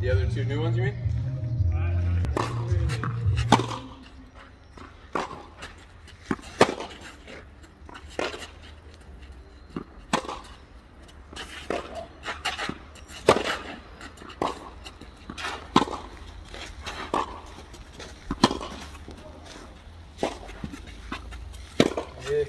The other two new ones, you mean? Yeah.